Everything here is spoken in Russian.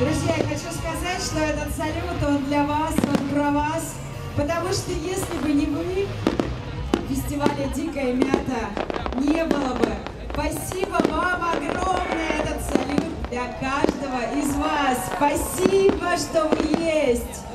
Друзья, я хочу сказать, что этот салют, он для вас, он про вас. Потому что если бы не вы, фестиваля «Дикая мята» не было бы. Спасибо вам огромное, этот салют для каждого из вас. Спасибо, что вы есть.